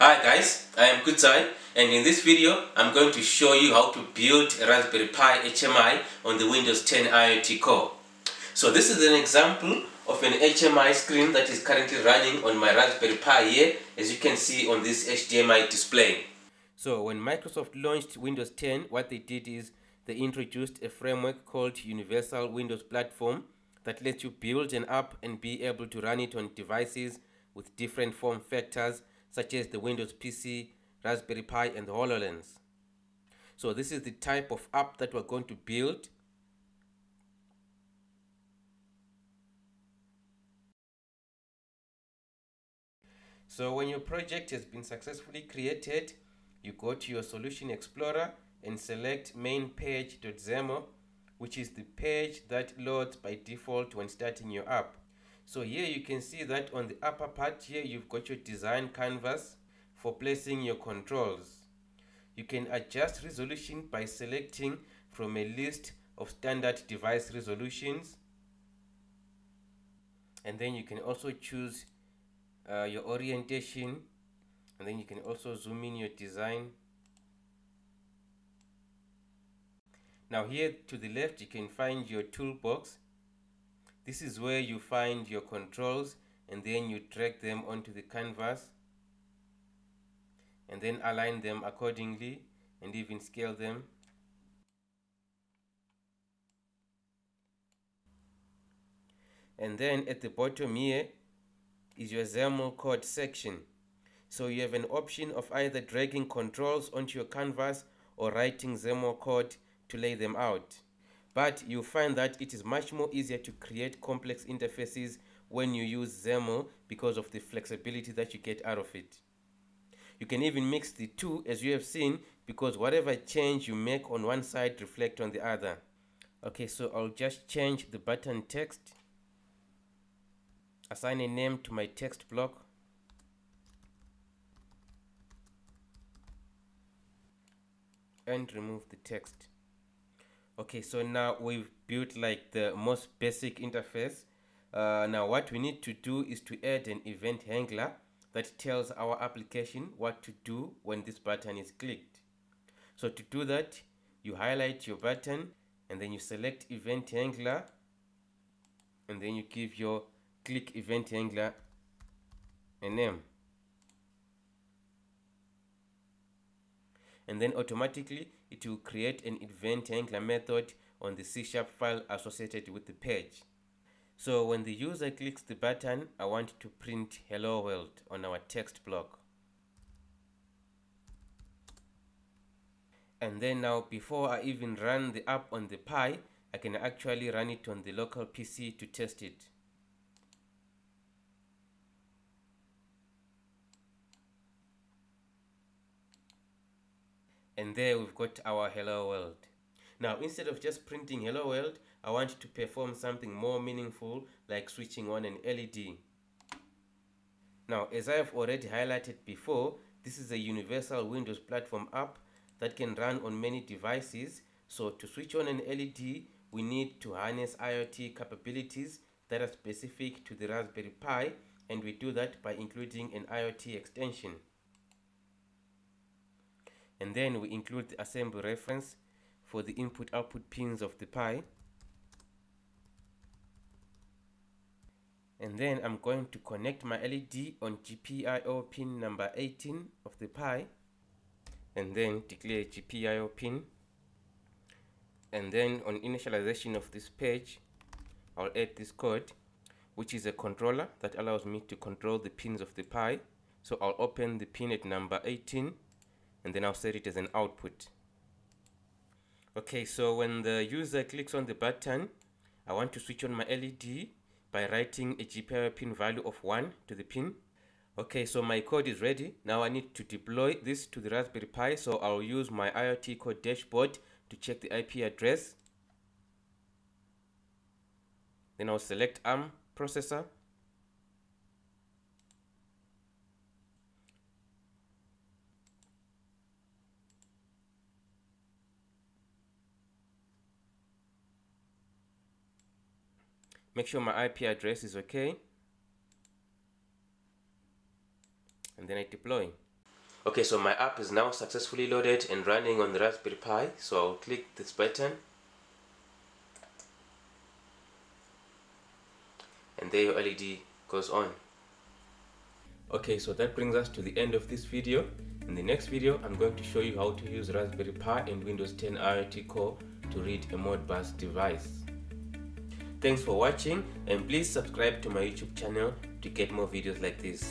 Hi guys, I am Kudzai and in this video I'm going to show you how to build Raspberry Pi HMI on the Windows 10 IoT core. So this is an example of an HMI screen that is currently running on my Raspberry Pi here as you can see on this HDMI display. So when Microsoft launched Windows 10 what they did is they introduced a framework called Universal Windows Platform that lets you build an app and be able to run it on devices with different form factors such as the Windows PC, Raspberry Pi and the HoloLens. So this is the type of app that we're going to build. So when your project has been successfully created, you go to your Solution Explorer and select main page.xaml, which is the page that loads by default when starting your app. So here you can see that on the upper part here you've got your design canvas for placing your controls. You can adjust resolution by selecting from a list of standard device resolutions. And then you can also choose uh, your orientation. And then you can also zoom in your design. Now here to the left you can find your toolbox this is where you find your controls and then you drag them onto the canvas and then align them accordingly and even scale them. And then at the bottom here is your XAML code section. So you have an option of either dragging controls onto your canvas or writing XAML code to lay them out but you find that it is much more easier to create complex interfaces when you use XAML because of the flexibility that you get out of it. You can even mix the two as you have seen because whatever change you make on one side reflect on the other. Okay, so I'll just change the button text, assign a name to my text block, and remove the text okay so now we've built like the most basic interface. Uh, now what we need to do is to add an event handler that tells our application what to do when this button is clicked. So to do that you highlight your button and then you select event handler and then you give your click event handler a name. And then automatically it will create an event handler method on the C Sharp file associated with the page. So when the user clicks the button, I want to print hello world on our text block. And then now before I even run the app on the Pi, I can actually run it on the local PC to test it. And there we've got our hello world. Now instead of just printing hello world I want to perform something more meaningful like switching on an LED now as I have already highlighted before this is a universal Windows platform app that can run on many devices. So to switch on an LED we need to harness IoT capabilities that are specific to the Raspberry Pi and we do that by including an IoT extension and then we include the assembly reference for the input output pins of the Pi and then I'm going to connect my LED on GPIO pin number 18 of the Pi and then declare GPIO pin. And then on initialization of this page I'll add this code which is a controller that allows me to control the pins of the Pi so I'll open the pin at number 18 and then I'll set it as an output. Okay, so when the user clicks on the button, I want to switch on my LED by writing a GPIO pin value of 1 to the pin. Okay, so my code is ready. Now I need to deploy this to the Raspberry Pi, so I'll use my IoT Core dashboard to check the IP address. Then I'll select ARM processor make sure my IP address is okay. And then I deploy. Okay so my app is now successfully loaded and running on the Raspberry Pi. So I'll click this button. And there your LED goes on. Okay so that brings us to the end of this video. In the next video I'm going to show you how to use Raspberry Pi and Windows 10 IoT Core to read a Modbus device thanks for watching and please subscribe to my YouTube channel to get more videos like this